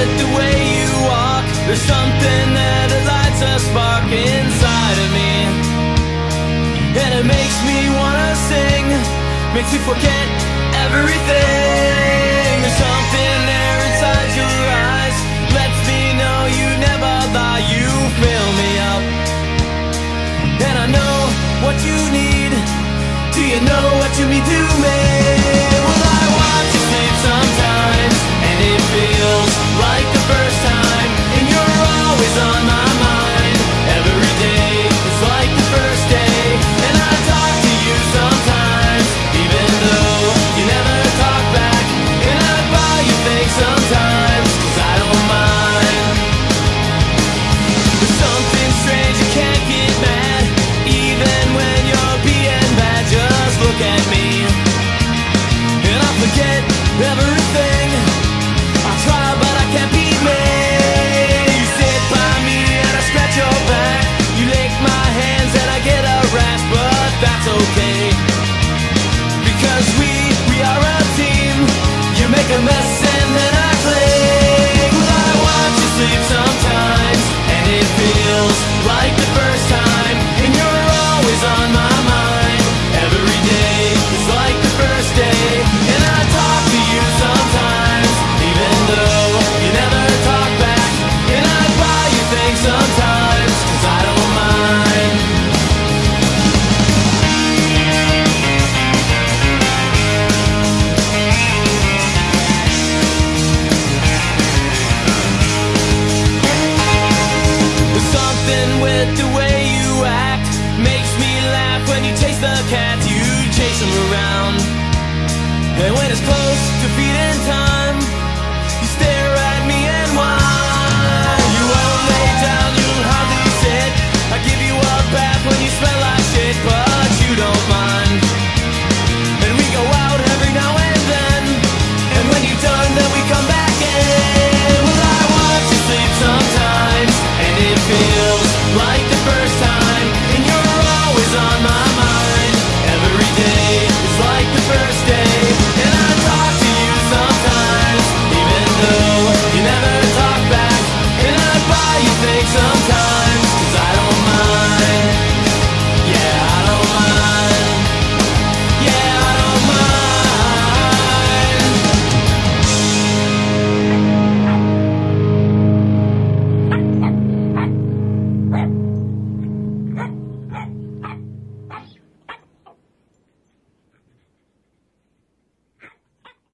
it the way you walk. There's something that lights a spark inside of me. And it makes me wanna sing. Makes me forget everything. everything. I try but I can't You sit by me and I scratch your back. You lick my hands and I get a rash But that's okay. Because we, we are a team. You make a mess They went as close to feeding time.